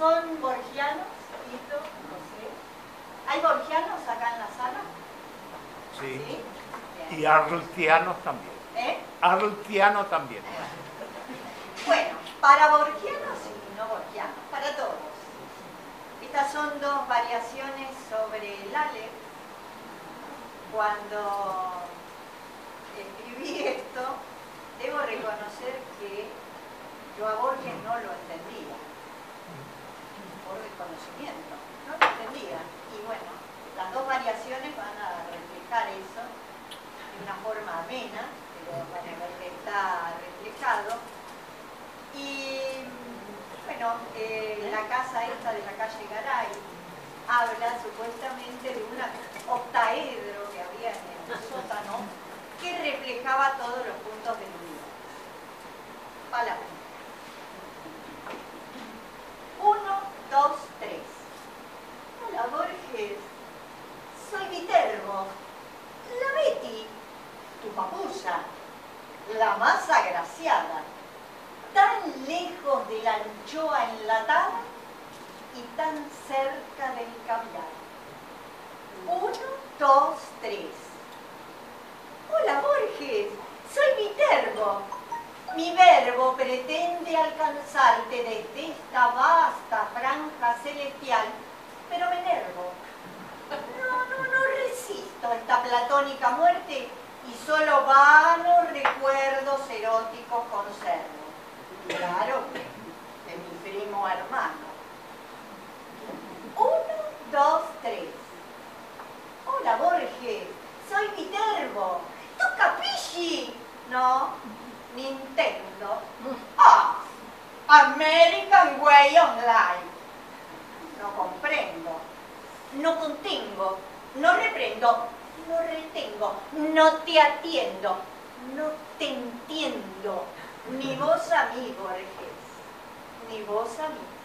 ¿Son borgianos, Tito? No sé. ¿Hay borgianos acá en la sala? Sí. Y arltianos también. ¿Eh? Arltiano también. Bueno, para borgianos y no borgianos, para todos. Estas son dos variaciones sobre el Aleph. Cuando escribí esto, debo reconocer que yo a Borges no lo entendía. Una forma amena, pero van a ver que está reflejado. Y bueno, eh, la casa esta de la calle Garay habla supuestamente de un octaedro que había en el sótano que reflejaba todos los puntos del universo. Palabra. Uno, dos, tres. Hola Borges, soy Viterbo, la Betty, tu la más agraciada, tan lejos de la anchoa enlatada y tan cerca del caviar. Uno, dos, tres. Hola Borges, soy Viterbo. Mi verbo pretende alcanzarte desde esta vasta franja celestial, pero me enervo. No, no, no resisto esta platónica muerte y solo vanos recuerdos eróticos conservo. Claro, de mi primo hermano. Uno, dos, tres. Hola Borges, soy Viterbo. ¿Tu capisci? No, Nintendo. Ah, American Way Online. No comprendo, no contengo, no reprendo, no retengo, no te atiendo, no te entiendo. Ni vos a mí, Borges, ni vos a mí.